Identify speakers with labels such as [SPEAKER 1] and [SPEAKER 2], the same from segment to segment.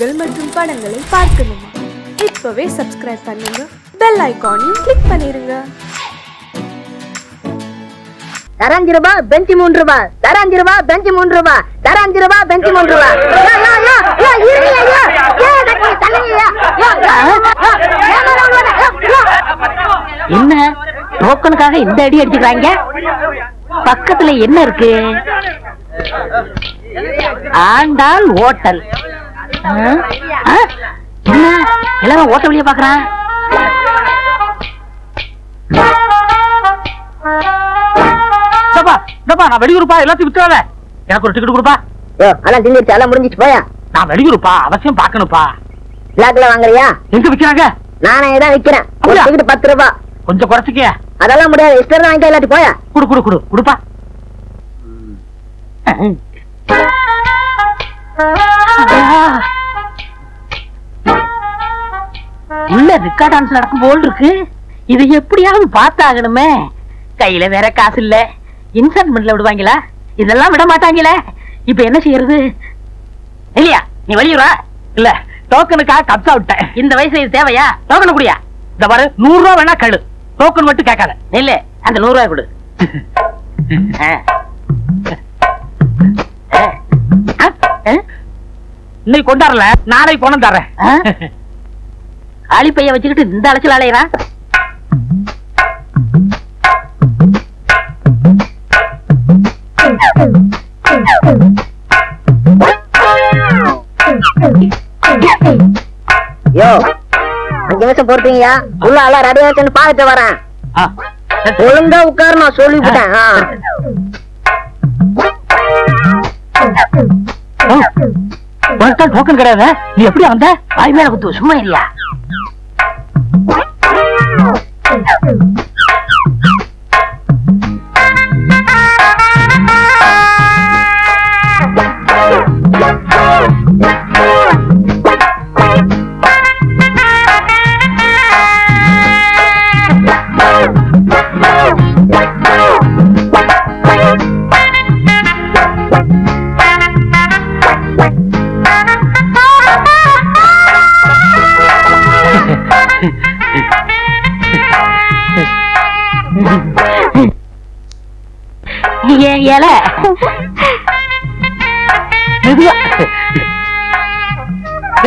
[SPEAKER 1] நிகழ்ச்சிகள் மற்றும் படங்களை பார்க்கணுமா? இப்பவே சப்ஸ்கிரைப் பண்ணுங்க. பெல் ஐகானையும் கிளிக் பண்ணிருங்க.
[SPEAKER 2] தரஞ்சு ரூபா பெஞ்சு மூணு ரூபா. தரஞ்சு ரூபா பெஞ்சு மூணு ரூபா. தரஞ்சு ரூபா பெஞ்சு மூணு ரூபா.
[SPEAKER 3] என்ன? டோக்கனுக்காக இந்த அடி அடிச்சுக்கிறாங்க? பக்கத்துல என்ன இருக்கு? ஆண்டாள் ஹோட்டல்? என்ன? எல்லாரும் ஓட்ட வழியா பாக்குறான்?
[SPEAKER 4] நான் வெளியூருப்பா எல்லாத்தையும் விட்டுறாத எனக்கு ஒரு டிக்கெட் கொடுப்பா.
[SPEAKER 2] எல்லாம் திங்கிடுச்சு எல்லாம் முடிஞ்சிச்சு போயா.
[SPEAKER 4] நான் வெளியூருப்பா அவசியம் பார்க்கணும்ப்பா
[SPEAKER 2] பிளாக்ல வாங்குறியா
[SPEAKER 4] எங்க விக்கிறாங்க?
[SPEAKER 2] நானே தான் விக்கிறேன்? டிக்கெட் பத்து ரூபா
[SPEAKER 4] கொஞ்சம் குறைச்சிக்க.
[SPEAKER 2] அதெல்லாம் முடியாது. இஷ்டம் வாங்கிக்க இல்லாட்டி போயா.
[SPEAKER 4] குடு குடு குடு. குடுப்பா.
[SPEAKER 3] உள்ள ரிக்கா டான்ஸ் நடக்கும் போல் இருக்கு. இது எப்படியாவது பார்த்தாகணுமே. கையில வேற காசு இல்ல. இன்ஸ்டால்மெண்ட்ல விடுவாங்களா? இதெல்லாம் விட மாட்டாங்களே. இப்ப என்ன செய்யறது? இல்லையா? நீ வெளியூரா
[SPEAKER 4] இல்ல டோக்கனுக்காக கப்சா விட்டேன்.
[SPEAKER 3] இந்த வயசு இது தேவையா? டோக்கன் குடியா?
[SPEAKER 4] இந்த பாரு நூறு ரூபா வேணா கழு டோக்கன் மட்டும் கேட்காத.
[SPEAKER 3] இல்ல அந்த நூறு ரூபாய் கொடு.
[SPEAKER 4] இன்னைக்கு கொண்டாடல நாளைக்கு கொண்டு தரேன்
[SPEAKER 3] ஆ? காலி பைய வச்சுக்கிட்டு இந்த அலைச்சல் அலையறா
[SPEAKER 2] யோ அஞ்சு நிமிஷம் உள்ள எல்லாம் ரெடி ஆச்சுன்னு பாத்துட்டு வரேன். ஒழுங்கா உட்காரணும் சொல்லிவிட்டேன் ஆ.
[SPEAKER 4] ஓ, கரெக்டா டோக்கன் கிடையாது? நீ எப்படி வந்த?
[SPEAKER 3] வாய் மேல குத்து சும்மா இல்லையா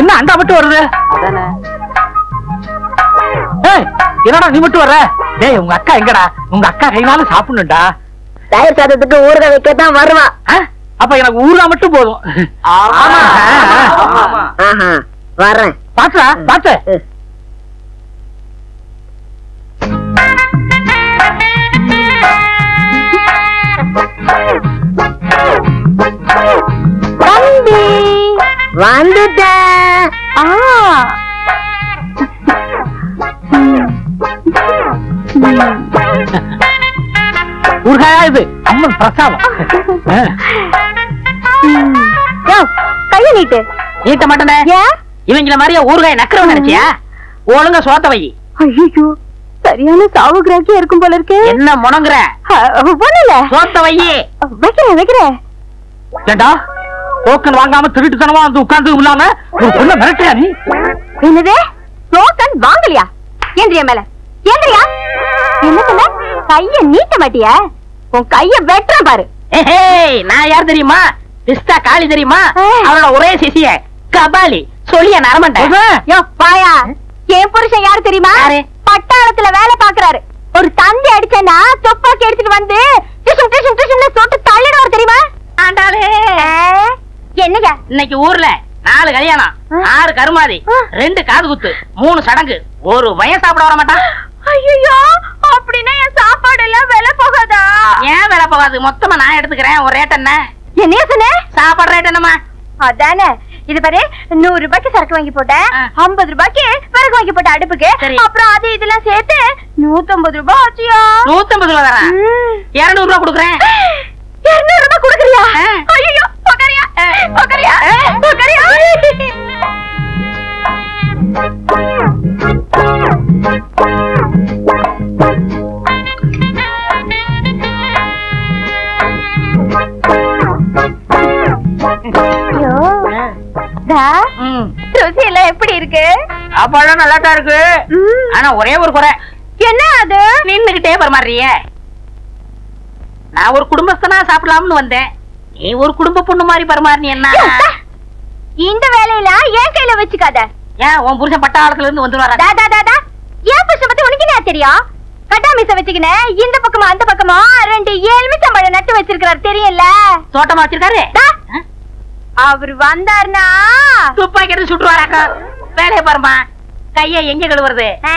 [SPEAKER 4] என்ன அண்டா மட்டும் வருது ஏய், என்னடா நீ மட்டும் வர்ற? டேய் உங்க அக்கா எங்கடா? உங்க அக்கா கைனால சாப்பிடணும்டா.
[SPEAKER 2] தயிர் சாதத்துக்கு ஊறுகாய் வைக்கத்தான் வருவா?
[SPEAKER 4] அப்ப எனக்கு ஊரா மட்டும் போதும்.
[SPEAKER 2] ஆமா. வர்றேன்.
[SPEAKER 4] பாத்துடா பாத்து.
[SPEAKER 2] வந்துட்டேன்
[SPEAKER 4] ஊர்காயா இது? அம்மன் பிரசாதம்.
[SPEAKER 2] கைய நீட்டு.
[SPEAKER 3] நீட்ட மாட்டேனே. இவங்கள மாதிரியா ஊறுகாய் நக்கிறவன் நினைச்சியா? ஒழுங்கா சோத்த வை.
[SPEAKER 2] ஐயோ சரியான சாவு கிராக்கியா இருக்கும் போல இருக்கு.
[SPEAKER 3] என்ன முணங்குற?
[SPEAKER 2] ஒண்ணுல
[SPEAKER 3] சோத்த வை
[SPEAKER 2] வைக்கிறேன் வைக்கிறேன்.
[SPEAKER 4] ஏண்டா? டோக்கன் வாங்காம திருட்டுத்தனமா வந்து உட்கார்ந்து இல்லாம ஒரு பொண்ணை மிரட்டியா நீ?
[SPEAKER 2] என்னது? டோக்கன் வாங்கலையா? ஏந்திரியா மேல. ஏந்திரியா என்ன சொன்ன? கைய நீட்ட மாட்டியா? உன் கைய வெட்டுற பாரு.
[SPEAKER 3] நான் யார் தெரியுமா? பிஸ்தா காளி தெரியுமா. அவளோட ஒரே சிசிய கபாலி. சொல்லிய நரமண்டேன்
[SPEAKER 2] யோ பாயா என் புருஷன் யாரு தெரியுமா? பட்டாளத்துல வேலை பாக்குறாரு ஒரு தந்தி அடிச்சேன்னா துப்பாக்கி எடுத்துட்டு வந்து டிஷம் டிஷம் டிஷம்னு சொட்டு தள்ளிடுவார் தெரியுமா
[SPEAKER 3] ஆண்டாளே
[SPEAKER 2] என்னங்க?
[SPEAKER 3] இன்னைக்கு ஊர்ல நாலு கல்யாணம். ஆறு கருமாதி. ரெண்டு காது குத்து மூணு சடங்கு. ஒரு பையன் சாப்பிட வர மாட்டான்.
[SPEAKER 2] ஐயோ அப்படின்னா என் சாப்பாடு எல்லாம் விலை போகாதா?
[SPEAKER 3] ஏன் வேலை போகாது? மொத்தமா நான் எடுத்துக்கிறேன். ஒரு ரேட் என்ன?
[SPEAKER 2] என்னைய சொன்ன?
[SPEAKER 3] சாப்பாடு ரேட் என்னமா
[SPEAKER 2] அதானே. இது பாரு நூறு ரூபாய்க்கு சரக்கு வாங்கி போட்டேன். ஐம்பது ரூபாய்க்கு விறகு வாங்கி போட்ட அடுப்புக்கு. அப்புறம் அது இதெல்லாம் சேர்த்து நூத்தம்பது ரூபாய் ஆச்சியா?
[SPEAKER 3] நூத்தம்பது ரூபா தரேன்.
[SPEAKER 2] ம்.
[SPEAKER 3] இருநூறு ரூபா கொடுக்குறேன்.
[SPEAKER 2] இருநூறு ரூபாய் கொடுக்குறியா. ஐயோ. ருசி எல்லாம் எப்படி இருக்கு?
[SPEAKER 3] சாப்பாடு நல்லா தான் இருக்கு. ஆனா ஒரே ஒரு குறை.
[SPEAKER 2] என்ன அது?
[SPEAKER 3] நின்னுகிட்டே பரிமாறிய நான் ஒரு குடும்பஸ்தனா சாப்பிடலாம்னு வந்தேன். நீ ஒரு குடும்ப பொண்ணு மாதிரி பரிமாறினி என்ன?
[SPEAKER 2] இந்த வேலையில ஏன் கையில வச்சுக்காத.
[SPEAKER 3] ஏன்? உன் புருஷன் பட்டாளத்துல இருந்து வந்து வர
[SPEAKER 2] டா, டா, டா, டா. ஏன் புருஷன் பத்தி உனக்கு என்ன தெரியும்? கட்டாமிச வச்சுக்கினேன் இந்த பக்கமா அந்த பக்கமா ரெண்டு எலுமிச்சம்பழம் நட்டு வச்சிருக்கிறாரு தெரியல
[SPEAKER 3] தோட்டமா வச்சிருக்காரு?
[SPEAKER 2] அவர் வந்தாருனா?
[SPEAKER 3] துப்பாக்கி எடுத்து சுட்டுருவாராக்கா வேலையை பாருமா கைய எங்க கழுவுறது?
[SPEAKER 2] ஆ,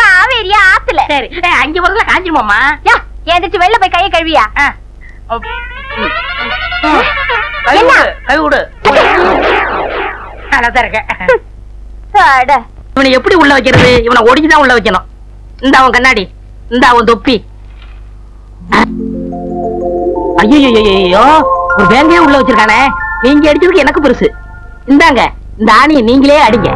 [SPEAKER 2] காவேரி ஆத்துல.
[SPEAKER 3] சரி. அஞ்சு வருஷம் காஞ்சிருமாமா
[SPEAKER 2] யா, எந்திரிச்சு வெளில போய் கையை கழுவியா.
[SPEAKER 3] இவனை எப்படி உள்ள வைக்கிறது? இவனை ஒடிச்சுதான் உள்ள வைக்கணும். இந்த அவன் கண்ணாடி. இந்த அவன் தொப்பி. ஐயோ ஒரு வேங்கையே உள்ள வச்சிருக்கானே. நீங்க அடிச்சதுக்கு எனக்கு பெருசு. இந்தாங்க இந்த ஆணியை நீங்களே அடிங்க.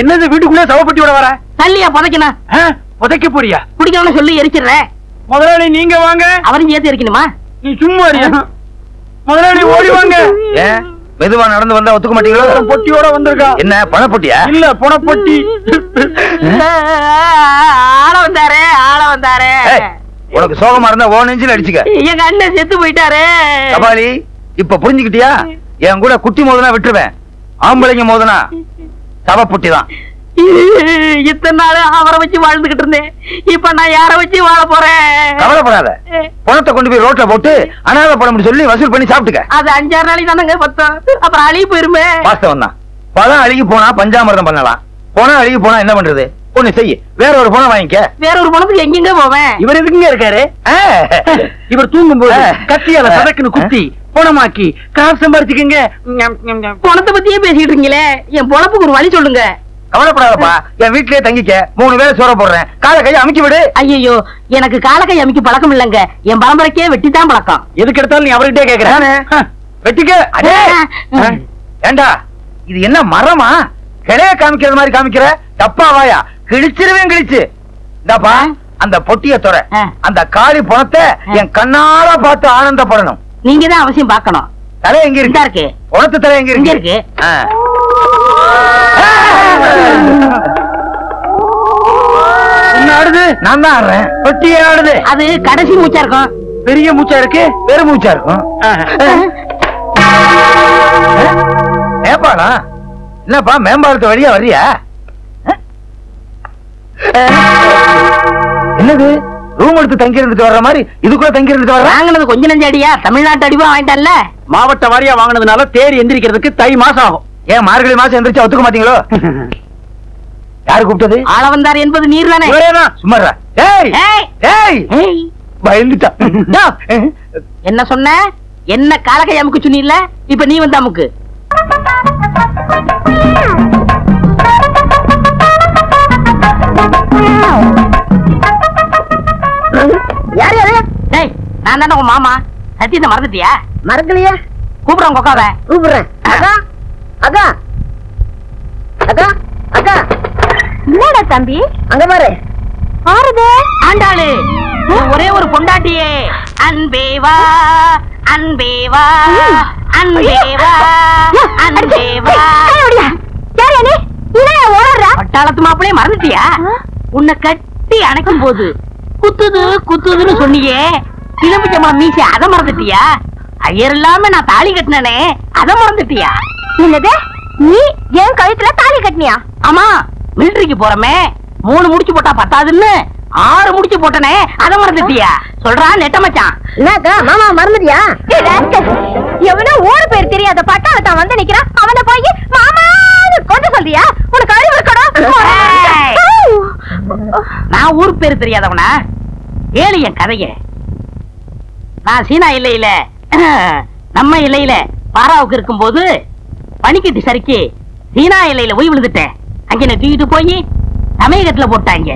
[SPEAKER 4] என்னது வீட்டுக்குள்ளே சவப்பட்டியோட வர?
[SPEAKER 3] தள்ளியா புதைக்கணும்.
[SPEAKER 4] ஆ, புதைக்க போறியா?
[SPEAKER 3] குடிக்கணும்னு சொல்லி எரிச்சிடுறேன்.
[SPEAKER 4] முதலாளி நீங்க வாங்க.
[SPEAKER 3] அவரையும் சேர்த்து எரிக்கணுமா?
[SPEAKER 4] நீ சும்மா முதலாளி ஓடி வாங்க.
[SPEAKER 5] மெதுவா நடந்து வந்தா ஒத்துக்க மாட்டீங்களோ?
[SPEAKER 4] பொட்டியோட வந்திருக்கா.
[SPEAKER 5] என்ன பணப்பொட்டியா?
[SPEAKER 4] இல்ல பொணப்பொட்டி.
[SPEAKER 3] ஆள வந்தாரு ஆள வந்தாரு.
[SPEAKER 5] உனக்கு சோகமா இருந்தா ஓ நெஞ்சில் அடிச்சுக்க.
[SPEAKER 3] எங்க அண்ணன் செத்து போயிட்டாரு.
[SPEAKER 5] கபாலி இப்ப புரிஞ்சுக்கிட்டியா? என் கூட குட்டி மோதனா விட்டுருவேன். ஆம்பளைங்க மோதனா சவப்பொட்டி தான்
[SPEAKER 3] இத்தனை நாள் அவரை வச்சு வாழ்ந்துகிட்டு இருந்தேன். இப்ப நான் யார வச்சு வாழ போறேன்?
[SPEAKER 5] கவலைப்படாத. பணத்தை கொண்டு போய் ரோட்ல போட்டு அனாதை பணம் சொல்லி வசூல் பண்ணி சாப்பிட்டுக்க.
[SPEAKER 3] அது அஞ்சாறு நாளைக்கு தானங்க பத்தம். அப்புறம் அழிவு போயிருமே.
[SPEAKER 5] வாஸ்தவம் தான். பழம் அழுகி போனா பஞ்சாமிர்தம் பண்ணலாம். பணம் அழுகி போனா என்ன பண்றது? ஒண்ணு செய்ய வேற ஒரு பணம் வாங்கிக்க.
[SPEAKER 3] வேற ஒரு பணத்துக்கு எங்கெங்க போவேன்?
[SPEAKER 4] இவர் எதுக்குங்க இருக்காரு. இவர் தூங்கும் போது. கத்தியால சதக்குன்னு குத்தி பணமாக்கி காசு சம்பாரிச்சுக்கங்க.
[SPEAKER 3] பணத்தை பத்தியே பேசிட்டு இருக்கீங்களே. என் பொழப்புக்கு ஒரு வழி சொல்லுங்க.
[SPEAKER 5] கவலைப்படாதப்பா. என் வீட்லயே தங்கிக்க. மூணு வேளை சோற போடுறேன். காலை கையை அமுக்கி விடு.
[SPEAKER 3] ஐயோ எனக்கு காலக்கை அமைக்க பழக்கம் இல்லைங்க. என் பரம்பரைக்கே வெட்டித்தான் பழக்கம்.
[SPEAKER 4] எதுக்கு எடுத்தாலும் நீ அவர்கிட்டே கேக்குற.
[SPEAKER 5] நானு. வெட்டிக்க.
[SPEAKER 3] ஆ.
[SPEAKER 5] ஏண்டா? இது என்ன மரமா? கிளைய காமிக்கிறது மாதிரி காமிக்கிற? தப்பா வாயா. கிழிச்சிருவேன் கிழிச்சு. இந்தாப்பா அந்த பொட்டிய துற. அந்த காளி பணத்தை என் கண்ணால பார்த்து ஆனந்தப்படணும்.
[SPEAKER 3] நீங்க தான் அவசியம் பார்க்கணும்.
[SPEAKER 5] தலை எங்க இருக்கு?
[SPEAKER 3] இருக்கு.
[SPEAKER 5] பணத்து தலை எங்க இருக்கு?
[SPEAKER 3] இருக்கு.
[SPEAKER 4] ஆடுது?
[SPEAKER 5] நான் தான் ஆடுறேன்.
[SPEAKER 4] ஆடுது.
[SPEAKER 3] அது கடைசி மூச்சா இருக்கும்.
[SPEAKER 4] பெரிய மூச்சா இருக்கு?
[SPEAKER 5] பெருமூச்சா இருக்கும். ஏப்பாடா என்னப்பா மேம்பாலத்து வழியா வர்றியா? என்னது? ரூம் எடுத்து தங்கி இருந்துட்டு வர்ற மாதிரி இதுக்குள்ள தங்கி இருந்துட்டு வர்ற?
[SPEAKER 3] வாங்கினது கொஞ்ச நஞ்ச அடியா? தமிழ்நாட்டு அடிவா வாங்கிட்டல்ல
[SPEAKER 4] மாவட்ட வாரியா வாங்கினதுனால தேடி எந்திரிக்கிறதுக்கு தை மாசம் ஆகும்.
[SPEAKER 5] ஏன் மார்கழி மாசம் எந்திரிச்சா ஒத்துக்க மாட்டீங்களோ? யாரு கூப்பிட்டது?
[SPEAKER 3] ஆள வந்தார் என்பது நீர் தானே?
[SPEAKER 5] டேய்
[SPEAKER 3] ஏய், ஏய்,
[SPEAKER 5] பயந்துட்டான்
[SPEAKER 3] என்ன சொன்ன? என்ன காலக்கை அமுக்கு சொன்னீல்ல இப்ப நீ வந்து அமுக்கு.
[SPEAKER 2] யார்
[SPEAKER 3] நான் தானே உன் மாமா? சத்தியத்தை மறந்துட்டியா?
[SPEAKER 2] மறக்கலையா.
[SPEAKER 3] கூப்பிடுறேன் கொக்காவ
[SPEAKER 2] கூப்பிடுறேன். அக்கா அக்கா. அக்கா அக்கா. என்னடா தம்பி? அங்க பாரு. ஆறுது.
[SPEAKER 3] ஆண்டாளு நீ ஒரே ஒரு பொண்டாட்டியே. அன்பே வா அன்பே வா அன்பே வா அன்பே வா. பட்டாளத்து மாப்பிளைய மறந்துட்டியா? உன்னை கட்டி அணைக்கும் போது குத்துது குத்துதுன்னு சொன்னியே. கிளம்பிச்சம்பளம் மீசி அதை மறந்துட்டியா? ஐயர் இல்லாம நான் தாலி கட்டினனே அதை மறந்துட்டியா?
[SPEAKER 2] என்னது? நீ என் கழுத்துல தாலி கட்டினியா?
[SPEAKER 3] ஆமா மிலிட்டரிக்கு போறமே மூணு முடிச்சு போட்டா பத்தாதுன்னு ஆறு முடிச்சு போட்டனே அதை மறந்துட்டியா? சொல்றான் நெட்ட மச்சான்.
[SPEAKER 2] என்னக்கா மாமா மறந்துட்டியா? எவனோ ஊரு பேர் தெரியாத பட்டாளத்தான் வந்து நிக்கிறான். அவன போய் மாமா! கொஞ்சம் சொல்றியா? உனக்கு. இருக்கடா
[SPEAKER 3] நான் ஊருக்கு பேரு தெரியாதவனா? ஏழு என் கதைய. நான் சீனா இல்லையில நம்ம இல்லையில பாராவுக்கு இருக்கும்போது பனிக்கட்டி சறுக்கி சீனா இல்லையில போய் விழுந்துட்டேன். அங்க என்ன தூக்கிட்டு போய் தமிழகத்துல போட்டாங்க.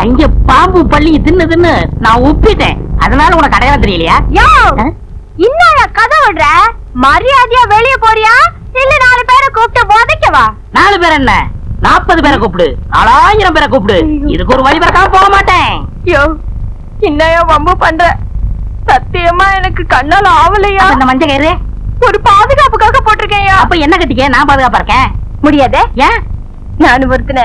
[SPEAKER 3] அங்க பாம்பு பள்ளி தின்னு தின்னு நான் உப்பிட்டேன் அதனால உனக்கு அடையாளம் தெரியலையா?
[SPEAKER 6] இன்னும் கதை விடுற? மரியாதையா வெளிய போறியா? இல்ல நாலு பேரை கூப்பிட்டு போதைக்கவா
[SPEAKER 3] நாலு பேர் என்ன? நாற்பது பேரை கூப்பிடு. நாலாயிரம் பேரை கூப்பிடு. இதுக்கு ஒரு வழி பிறக்காம போக மாட்டேன்.
[SPEAKER 2] யோ என்னையா வம்பு பண்ற. சத்தியமா எனக்கு கண்ணால ஆவலையா?
[SPEAKER 3] அப்ப இந்த மஞ்சள் கயிறு
[SPEAKER 2] ஒரு பாதுகாப்புக்காக போட்டிருக்கேன்யா
[SPEAKER 3] அப்ப என்ன கட்டிக்க? நான் பாதுகாப்பா இருக்கேன்.
[SPEAKER 2] முடியாதே.
[SPEAKER 3] ஏன்?
[SPEAKER 2] நான் ஒருத்தன.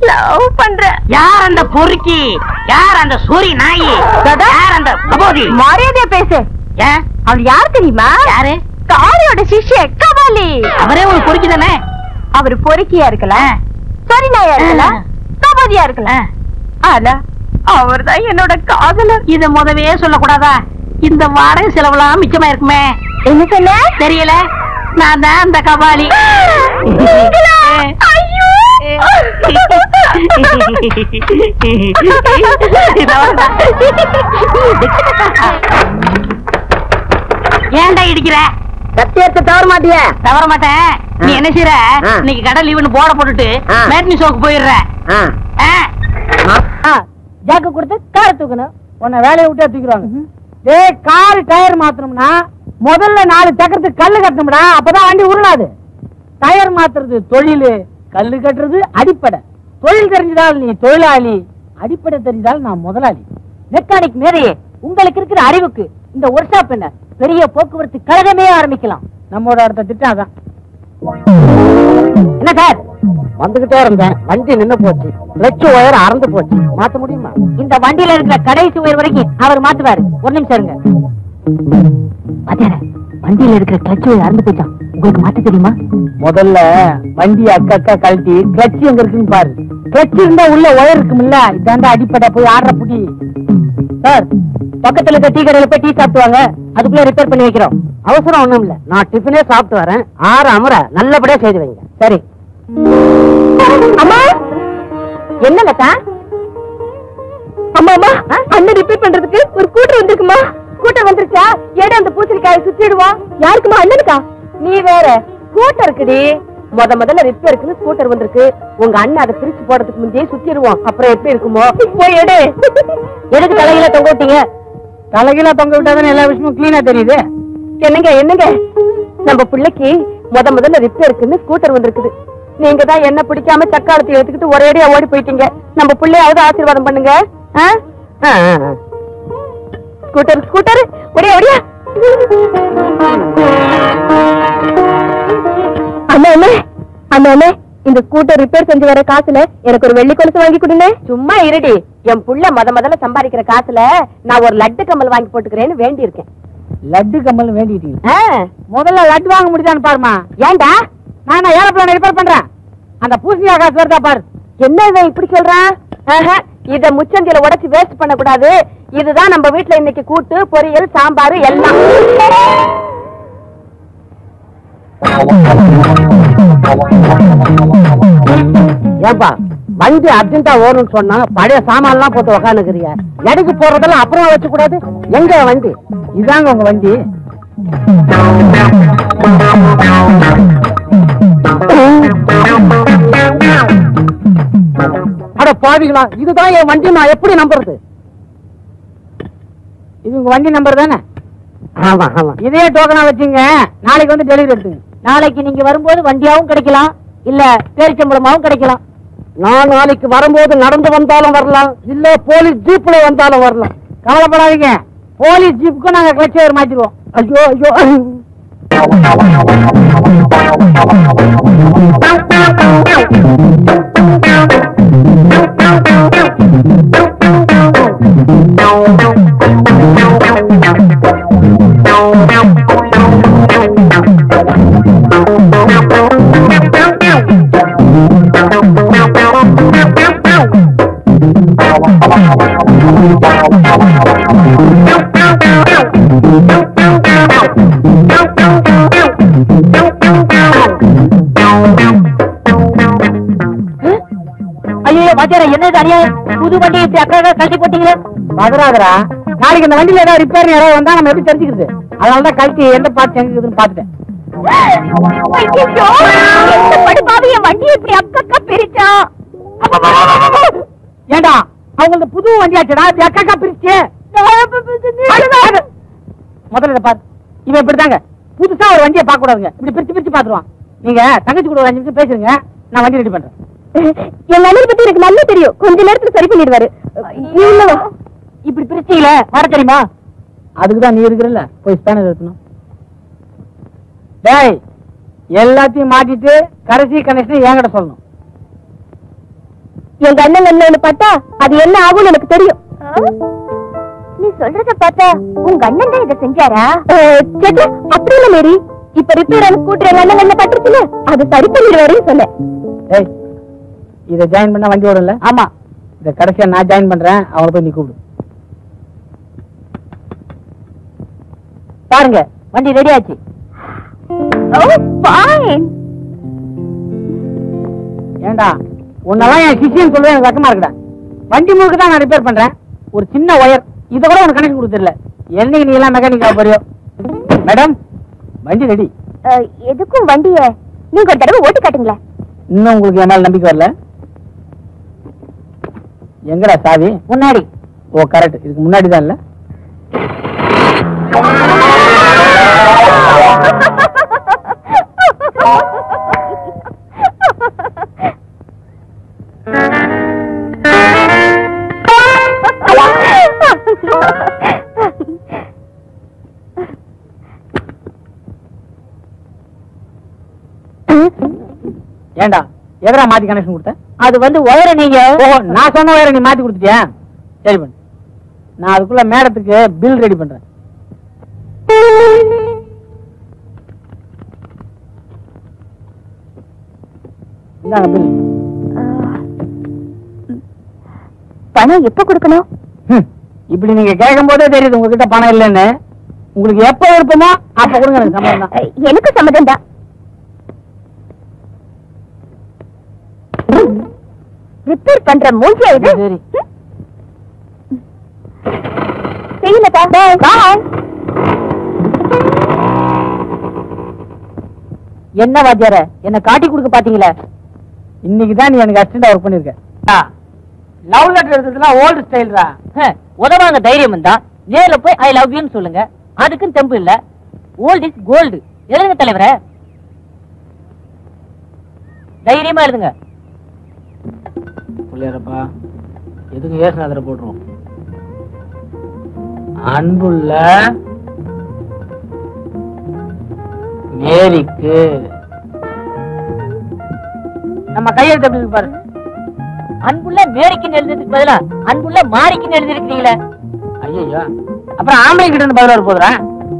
[SPEAKER 2] லவ் பண்றேன்.
[SPEAKER 3] யார் அந்த பொறுக்கி? யார் அந்த சூரி நாயி? யார் அந்த கபோதி
[SPEAKER 2] மரியாதையா பேசு.
[SPEAKER 3] ஏன்
[SPEAKER 2] அவள் யார் தெரியுமா?
[SPEAKER 3] யாரு?
[SPEAKER 2] காளியோட சிஷ்ய கபாலி.
[SPEAKER 3] அவரே ஒரு பொறுக்கி தானே?
[SPEAKER 2] அவர் பொறுக்கியா இருக்கலாம். சரி நாயா இருக்கலாம்.
[SPEAKER 3] ஆ.
[SPEAKER 2] கபாலியா இருக்கலாம். ஆனா அவர்தான் என்னோட காதலர்.
[SPEAKER 3] இத முதவே சொல்லக்கூடாதா? இந்த வாடகை செலவுலாம் மிச்சமா இருக்குமே.
[SPEAKER 2] என்ன சொன்ன?
[SPEAKER 3] தெரியல. நான் தான் அந்த கபாலி. ஏன்டா இடிக்கிற?
[SPEAKER 6] சத்தியத்தை தவற மாட்டிய.
[SPEAKER 3] தவற மாட்டேன். நீ என்ன செய்யற
[SPEAKER 6] ஆ.
[SPEAKER 3] இன்னைக்கு கடை லீவுன்னு போட போட்டுட்டு. மேட்னி ஷோக்கு போயிடுற. ஆ.
[SPEAKER 6] ஜாக்கு கொடுத்து காரை தூக்கணும் உன்னை வேலையை விட்டு தூக்கிடுவாங்க. டேய் கார் டயர் மாத்தணும்னா முதல்ல நாலு சக்கரத்துக்கு கல்லு கட்டணும்டா அப்பதான் வண்டி உருளாது. டயர் மாத்துறது தொழில் கல்லு கட்டுறது அடிப்படை. தொழில் தெரிஞ்சதால் நீ தொழிலாளி. அடிப்படை தெரிஞ்சால் நான் முதலாளி. மெக்கானிக் மேரையே உங்களுக்கு இருக்கிற அறிவுக்கு இந்த ஒர்க் ஷாப் என்ன? பெரிய போக்குவரத்து கழகமே ஆரம்பிக்கலாம். நம்மோட அடுத்த திட்டம் அதான். என்ன சார்? வந்துகிட்டே இருந்தேன். வண்டி நின்னு போச்சு. லட்ச ஒயர் அறந்து போச்சு. மாத்த முடியுமா? இந்த வண்டியில இருக்கிற கடைசி ஒயர் வரைக்கும் அவர் மாத்துவாரு. ஒரு நிமிஷம் இருங்க. வண்டியில இருக்கிற கிளட்ச் ஒயர் அறந்து போச்சான் உங்களுக்கு மாத்த தெரியுமா? முதல்ல வண்டி அக்கா அக்கா கழட்டி கிளட்ச் எங்க இருக்குன்னு பாரு. கிளட்ச் இருந்தா உள்ள ஒயர் இருக்கும்ல. இதாண்டா அடிப்படை. போய் ஆடுற புடி. சார் பக்கத்துல இருக்க டீ கடையில போய் டீ சாப்பிட்டு வாங்க. அதுக்குள்ள ரிப்பேர் பண்ணி வைக்கிறோம். அவசரம் ஒண்ணும் இல்ல. நான் டிஃபனே சாப்பிட்டு வரேன். ஆறு அமர நல்லபடியா செய்து வைங்க. சரி. அம்மா? என்ன லதா? அம்மா அம்மா அண்ணன் ரிப்பேர் பண்றதுக்கு ஒரு கூட்டர் வந்திருக்குமா? கூட்டர் வந்துருச்சா? ஏடா அந்த பூசணிக்காயை சுத்திடுவா. யாருக்குமா அண்ணனுக்கா? நீ வேற. ஸ்கூட்டர் இருக்குடி. முத முதல்ல ரிப்பேருக்குன்னு ஸ்கூட்டர் வந்திருக்கு. உங்க அண்ணன் அதை பிரிச்சு போடுறதுக்கு முந்தையே சுத்திடுவோம். அப்புறம் எப்படி இருக்குமோ? போய் எடு. எதுக்கு தலையில தொங்க விட்டீங்க? தலையில தொங்க விட்டாதானே எல்லா விஷயமும் கிளீனா தெரியுது? என்னங்க என்னங்க? நம்ம பிள்ளைக்கு முத முதல்ல ரிப்பேருக்குன்னு ஸ்கூட்டர் வந்திருக்குது. நீங்க தான் என்ன பிடிக்காம சக்காலத்தை எடுத்துக்கிட்டு ஒரேடியா ஓடி போயிட்டீங்க. நம்ம பிள்ளையாவது ஆசீர்வாதம் பண்ணுங்க. ஸ்கூட்டர் ஸ்கூட்டர் ஒடியா ஒடியா. அண்ணா அண்ணே இந்த ஸ்கூட்டர் ரிப்பேர் செஞ்சு வர காசுல எனக்கு ஒரு வெள்ளி கொலுசு வாங்கி கொடுங்க. சும்மா இருடி. என் புள்ள முத முதல்ல சம்பாதிக்கிற காசுல நான் ஒரு லட்டு கம்மல் வாங்கி போட்டுக்கிறேன்னு வேண்டி இருக்கேன் லட்டு கம்மல் வேண்டிட்டீங்க. முதல்ல லட்டு வாங்க முடியுதான்னு பாருமா ஏன்டா? நான் ஏரோப்ளான் ரிப்பேர் பண்றேன்? அந்த பூசணியா காசு வருதா பாரு. என்ன இவன் இப்படி சொல்றான் இத முச்சந்தில உடைச்சு வேஸ்ட் பண்ண கூடாது இதுதான் நம்ம வீட்ல இன்னைக்கு கூட்டு பொரியல் சாம்பார் எல்லாம். ஏன்பா வண்டி அர்ஜென்டா ஓடணும்னு சொன்னா பழைய சாமான் எல்லாம் போட்டு உக்காந்துக்கிறிய? எடைக்கு போறதெல்லாம் அப்புறம் வச்சு கூடாது எங்க வண்டி? இதாங்க உங்க வண்டி. அட பாவிகளா இதுதான் என் வண்டி நான் எப்படி நம்புறது? இது உங்க வண்டி நம்பர் தானே? ஆமா ஆமா. இதே டோக்கனா வச்சுங்க. நாளைக்கு வந்து டெலிவரி எடுத்துங்க. நாளைக்கு நீங்க வரும்போது வண்டியாவும் கிடைக்கலாம். இல்ல பேரிச்சம்பளமாவும் கிடைக்கலாம். நான் நாளைக்கு வரும்போது நடந்து வந்தாலும் வரலாம். இல்ல போலீஸ் ஜீப்ல வந்தாலும் வரலாம். கவலைப்படாதீங்க. போலீஸ் ஜீப்புக்கும் நாங்க கிளச்சர் மாத்திடுவோம் ஐயோ ஐயோ. ஐயோ வாத்தியாரா என்னது அநியாயம்? புது வண்டியை இப்படி அக்கா கழட்டி போட்டீங்களே? மதுராதரா நாளைக்கு இந்த வண்டியில ஏதாவது ரிப்பேர் யாராவது வந்தா நம்ம எப்படி தெரிஞ்சுக்கிறது? அதனால தான் கழட்டி எந்த பார்த்து எங்க இருக்குதுன்னு பார்த்துட்டேன்.
[SPEAKER 2] வண்டியை இப்படி அக்கா பிரிச்சா?
[SPEAKER 7] ஏண்டா அவங்களது புது வண்டியாச்சுடா அக்காக்கா பிரிச்சு. முதல்ல பாரு. இவன் இப்படிதாங்க. புதுசா ஒரு வண்டியை பார்க்க கூடாதுங்க இப்படி பிரிச்சு பிரிச்சு பாத்துருவான் நீங்க தங்கச்சி கூட ஒரு அஞ்சு நிமிஷம் பேசுங்க. நான் வண்டி ரெடி பண்றேன்.
[SPEAKER 8] எங்க அண்ணன் பத்தி எனக்கு நல்லா தெரியும். கொஞ்ச நேரத்துல சரி பண்ணிடுவாரு.
[SPEAKER 7] இப்படி பிரிச்சீங்களே வர தெரியுமா? அதுக்கு தான் நீ இருக்கிறல்ல. போய் ஸ்பேனர் எடுக்கணும். டேய் எல்லாத்தையும் மாட்டிட்டு கடைசி கனெக்ஷன் என்கிட்ட சொல்லணும்.
[SPEAKER 8] எங்க அண்ணன் என்ன பார்த்தா அது என்ன ஆகும்னு எனக்கு தெரியும். நீ சொல்றத பார்த்தா உங்க அண்ணன் தான் இதை செஞ்சாரா? சேட்டா அப்படி இல்ல மேரி. இப்ப ரிப்பேர் ஆன ஸ்கூட்டர் எங்க அண்ணன் என்ன பட்டுச்சுல அது சரி பண்ணிடுவாருன்னு சொன்னேன்.
[SPEAKER 7] ஏய் இதை ஜாயின் பண்ணா வண்டி ஓடும்ல? ஆமா. இதை கடைசியா நான் ஜாயின் பண்றேன் அவளை போய் நீ கூப்பிடு. பாருங்க வண்டி ரெடி ஆச்சு. ஏண்டா? உன்னெல்லாம் என் சிஷியன் சொல்லுவேன் எனக்கு வெக்கமா இருக்குடா. வண்டி முழுக்க தான் நான் ரிப்பேர் பண்றேன். ஒரு சின்ன ஒயர் இதை கூட உனக்கு கனெக்ஷன் கொடுத்துடல. என்னைக்கு நீ எல்லாம் மெக்கானிக்கா போறியோ? மேடம் வண்டி ரெடி
[SPEAKER 8] எதுக்கும் வண்டிய நீங்க ஒரு தடவை ஓட்டி காட்டுங்களேன்
[SPEAKER 7] இன்னும் உங்களுக்கு என் மேல நம்பிக்கை வரல? எங்கடா சாவி? முன்னாடி. ஓ கரெக்ட் இதுக்கு முன்னாடி தான் இல்ல? ஏண்டா? எதரா மாத்தி கனெக்ஷன் கொடுத்த? அது வந்து ஒயரை நீங்க ஓ நான் சொன்ன ஒயரை நீ மாத்தி கொடுத்துட்டியா? சரி பண்ணு. நான் அதுக்குள்ள மேடத்துக்கு பில் ரெடி பண்றேன். இந்தாங்க பில்
[SPEAKER 8] பணம் எப்ப கொடுக்கணும்?
[SPEAKER 7] இப்படி நீங்க கேட்கும் போதே தெரியுது உங்ககிட்ட பணம் இல்லைன்னு. உங்களுக்கு எப்ப விருப்பமோ அப்ப கொடுங்க எனக்கு தான்.
[SPEAKER 8] எனக்கு சம்மதம் தான் ரிப்பேர் பண்ற மூஞ்சியா இது? செய்யல பாய்
[SPEAKER 7] என்ன வாத்தியார? என்ன காட்டி கொடுக்க பாத்தீங்களா? இன்னைக்கு தான் நீ எனக்கு அசிஸ்டண்டா ஒர்க் பண்ணிருக்க. லவ் லெட்டர் எழுதுறதுலாம் ஓல்டு ஸ்டைல்ரா
[SPEAKER 9] உதவாங்க தைரியம் இருந்தா நேர்ல போய் ஐ லவ் யூன்னு சொல்லுங்க. அதுக்கும் தெம்பு இல்ல. ஓல்ட் இஸ் கோல்டு எழுதுங்க தலைவரே. தைரியமா எழுதுங்க.
[SPEAKER 7] பிள்ளையாரப்பா எதுக்கு ஏசுநாதரை போட்டுருவோம் அன்புள்ள மேரிக்கு நம்ம கையெழுத்து எப்படி பாரு
[SPEAKER 9] அன்புள்ள மேரிக்குன்னு எழுதுறதுக்கு பதிலா அன்புள்ள மாரிக்குன்னு எழுதிருக்கீங்களே
[SPEAKER 7] ஐயோ அப்புறம் ஆம்பளை கிட்ட இருந்து பதில் வர போதுறா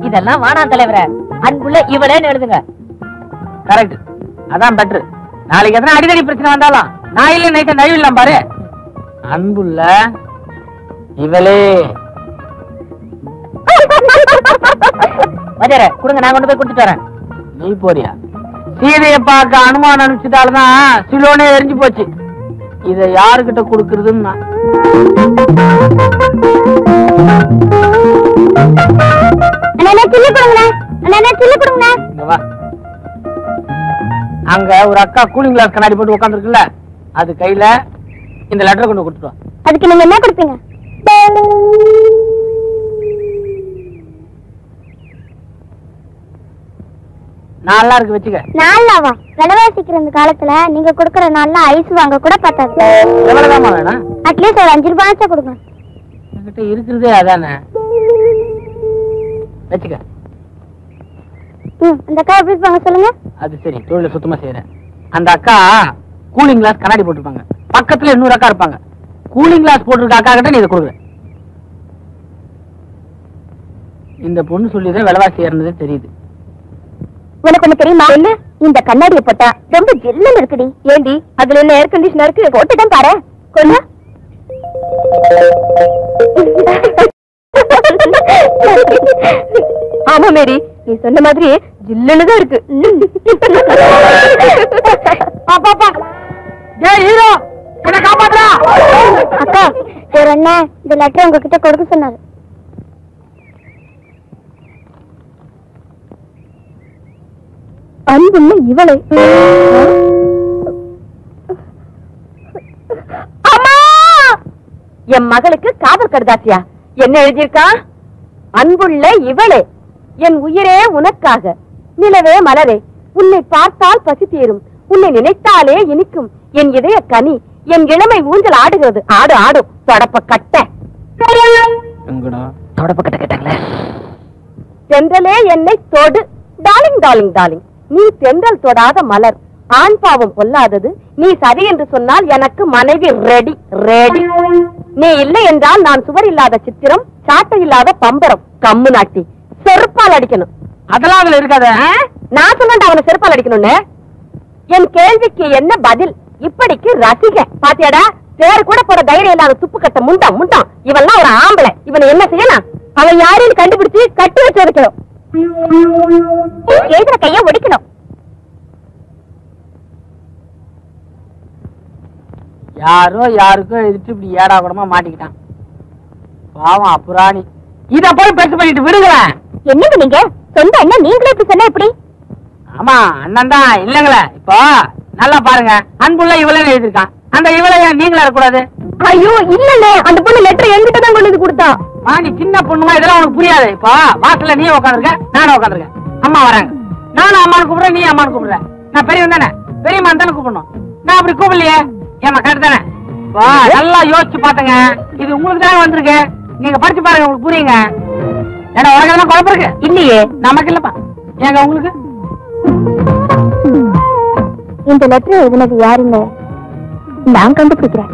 [SPEAKER 9] இதெல்லாம் வானாம் தலைவரே. அன்புள்ள இவளேன்னு எழுதுங்க.
[SPEAKER 7] கரெக்ட் அதான் பெட்ரு நாளைக்கு எத்தனை அடிக்கடி பிரச்சனை வந்தாலும் நான் இல்ல நைட்டு நழுவிடலாம் பாரு. அன்புள்ள இவளே.
[SPEAKER 9] மதியார கொடுங்க நான் கொண்டு போய் கொடுத்துட்டு வரேன்.
[SPEAKER 7] நீ போறியா? சீதைய பார்க்க அனுமானம் அனுப்பிச்சதாலதான் சிலோனே எரிஞ்சு போச்சு. இத யாருகிட்ட கொடுக்கறதுன்னு? அங்க ஒரு அக்கா கூலிங் கிளாஸ் கண்ணாடி போட்டு உட்காந்துருக்குல்ல அது கையில இந்த லெட்டர் கொண்டு கொடுத்துட்டு வா
[SPEAKER 8] அதுக்கு நீங்க என்ன கொடுப்பீங்க?
[SPEAKER 7] நல்லா இருக்கு வச்சுக்க.
[SPEAKER 8] நாலாவா விலைவாசிக்கிற இந்த காலத்துல நீங்க கொடுக்கற நாள்ல ஐஸ் வாங்க கூட பத்தாது.
[SPEAKER 7] எவ்வளவுதாம்மா வேணும்?
[SPEAKER 8] அட்லீஸ்ட் ஒரு அஞ்சு ரூபாயாச்சும் கொடுங்க.
[SPEAKER 7] என்கிட்ட இருக்கிறதே அதானே? வச்சுக்க.
[SPEAKER 8] ம் இந்த அக்கா எப்படி இருப்பாங்க சொல்லுங்க.
[SPEAKER 7] அது சரி தொழில சுத்தமா செய்யறேன் அந்த அக்கா கூலிங் கிளாஸ் கண்ணாடி போட்டிருப்பாங்க. பக்கத்துல இன்னொரு அக்கா இருப்பாங்க. கூலிங் கிளாஸ் போட்டிருக்க அக்கா கிட்ட நீ இதை கொடுக்குற இந்த பொண்ணு சொல்லிதான் விலைவாசி ஏறினதே தெரியுது.
[SPEAKER 8] உனக்கு ஒண்ணு தெரியுமா? என்ன? இந்த கண்ணாடியை போட்டா ரொம்ப ஜில்லுன்னு இருக்குடி. ஏண்டி? அதுல என்ன ஏர் கண்டிஷனர் இருக்கு? போட்டுதான் பாரு. கொள்ளு ஆமா மேரி நீ சொன்ன மாதிரி ஜில்லுன்னு தான் இருக்கு.
[SPEAKER 7] ஏய் ஹீரோ! என்ன காப்பாத்துறா
[SPEAKER 8] அக்கா ஒரு அண்ணன் இந்த லெட்டர் உங்ககிட்ட கொடுக்க சொன்னாரு. அன்புள்ள இவளை. அம்மா!
[SPEAKER 6] என் மகளுக்கு காதல் கடுதாசியா? என்ன எழுதியிருக்கா? அன்புள்ள இவளே என் உயிரே உனக்காக. நிலவே மலரே உன்னை பார்த்தால் பசி தீரும். உன்னை நினைத்தாலே இனிக்கும். என் இதய கனி என் இளமை ஊஞ்சல் ஆடுகிறது. ஆடு ஆடும் தொடப்ப கட்ட.
[SPEAKER 7] தொடப்ப கட்ட கேட்டாங்களே.
[SPEAKER 6] தென்றலே என்னை தொடு. டார்லிங் டார்லிங் டார்லிங் நீ தென்றல் தொடாத மலர். ஆண் பாவம் பொல்லாதது. நீ சரி என்று சொன்னால் எனக்கு மனைவி ரெடி ரெடி. நீ இல்லை என்றால் நான் சுவர் இல்லாத சித்திரம் சாட்டை இல்லாத பம்பரம். கம்மு நாட்டி செருப்பால் அடிக்கணும்.
[SPEAKER 7] அதெல்லாம் அதுல இருக்காத?
[SPEAKER 6] நான் சொன்னேன் அவனை செருப்பால் அடிக்கணும்னு. என் கேள்விக்கு என்ன பதில்? இப்படிக்கு ரசிக பாத்தியாடா? பேர் கூட போற தைரியம் இல்லாத துப்பு கட்ட முண்டம் முண்டம். இவன்லாம் ஒரு ஆம்பளை. இவனை என்ன செய்யணும் அவன் யாரையும் கண்டுபிடிச்சு கட்டி வச்சு வைக்கணும் எழுதுற கைய ஒடிக்கணும்?
[SPEAKER 7] யாரோ யாருக்கோ எழுதிட்டு இப்படி ஏடா கூடமா மாட்டிக்கிட்டான். பாவம் அப்புராணி இத போய் பெருசு பண்ணிட்டு விடுங்களேன்.
[SPEAKER 6] என்னங்க நீங்க? சொந்த அண்ணன் நீங்களே இப்படி சொன்னா எப்படி?
[SPEAKER 7] ஆமா அண்ணன் தான் இல்லங்களே இப்போ நல்லா பாருங்க. அன்புள்ள இவளே எழுதிருக்கான் அந்த இவளை ஏன் நீங்களா இருக்கக்கூடாது
[SPEAKER 6] ஐயோ இல்லண்ணே. அந்த பொண்ணு லெட்டர் என்கிட்ட தான் கொண்டு வந்து கொடுத்தா.
[SPEAKER 7] மா நீ சின்ன பொண்ணுமா? இதெல்லாம் உனக்கு புரியாது. இப்போ வாசல்ல நீ உட்காந்துருக்க நானும் உட்காந்துருக்கேன் அம்மா வராங்க. நானும் அம்மானு கூப்பிடுறேன் நீ அம்மானு கூப்பிடுற. நான் பெரியவன் தானே? பெரியம்மா தானே கூப்பிடணும். நான் அப்படி கூப்பிடலையே. ஏமா கரெக்ட் தானே? நல்லா யோசிச்சு பாத்துங்க. இது உங்களுக்கு தானே வந்திருக்கு? நீங்க படிச்சு பாருங்க உங்களுக்கு புரியுங்க. ஏன்னா எதனா குழப்பம் இருக்கு?
[SPEAKER 6] இல்லையே.
[SPEAKER 7] நமக்கு இல்லப்பா. ஏங்க உங்களுக்கு?
[SPEAKER 6] இந்த லெட்டர் எழுதினது யாருங்க? நான் கண்டுபிடிக்கிறேன்.